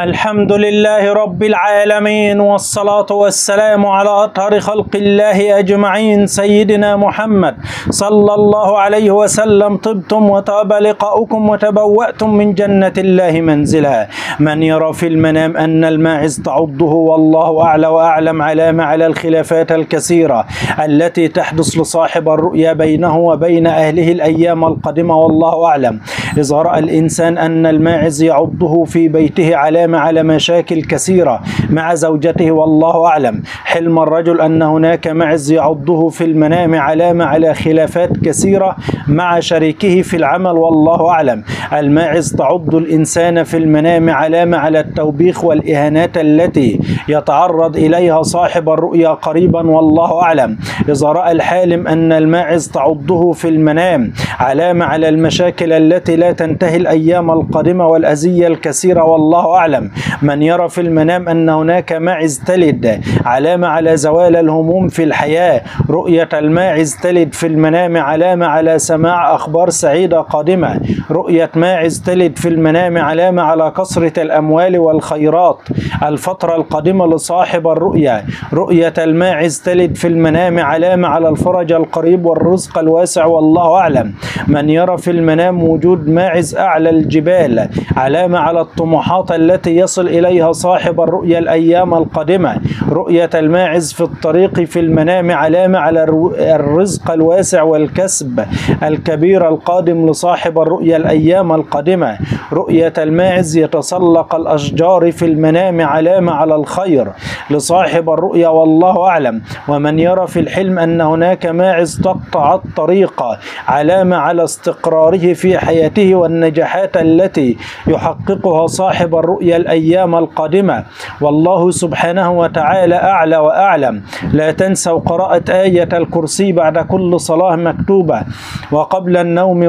الحمد لله رب العالمين والصلاة والسلام على أطهر خلق الله أجمعين سيدنا محمد صلى الله عليه وسلم. طبتم وطاب لقاؤكم وتبوأتم من جنة الله منزلا. من يرى في المنام أن الماعز تعضه والله أعلى وأعلم علامة على الخلافات الكثيرة التي تحدث لصاحب الرؤيا بينه وبين أهله الأيام القادمة والله أعلم. إذا رأى الإنسان أن الماعز يعضه في بيته علامة على مشاكل كثيرة مع زوجته والله أعلم. حلم الرجل أن هناك معز يعضه في المنام علامة على خلافات كثيرة مع شريكه في العمل والله أعلم. الماعز تعض الإنسان في المنام علامة على التوبيخ والإهانات التي يتعرض إليها صاحب الرؤيا قريبا والله أعلم. إذا رأى الحالم أن الماعز تعضه في المنام علامة على المشاكل التي لا تنتهي الأيام القادمة والأذية الكثيرة والله أعلم. من يرى في المنام أن هناك ماعز تلد علامة على زوال الهموم في الحياة. رؤية الماعز تلد في المنام علامة على سماع أخبار سعيدة قادمة. رؤية ماعز تلد في المنام علامة على كثرة الأموال والخيرات. الفترة القادمة لصاحب الرؤيا رؤية الماعز تلد في المنام علامة على الفرج القريب والرزق الواسع والله أعلم. من يرى في المنام وجود ماعز أعلى الجبال علامة على الطموحات التي يصل إليها صاحب الرؤيا الأيام القادمة. رؤية الماعز في الطريق في المنام علامة على الرزق الواسع والكسب الكبير القادم لصاحب الرؤيا الأيام القادمة. رؤية الماعز يتسلق الأشجار في المنام علامة على الخير لصاحب الرؤيا والله أعلم. ومن يرى في الحلم أن هناك ماعز تقطع الطريق علامة على استقراره في حياته والنجاحات التي يحققها صاحب الرؤيا الأيام القادمة. والله سبحانه وتعالى أعلى وأعلم. لا تنسوا قراءة آية الكرسي بعد كل صلاة مكتوبة. وقبل النوم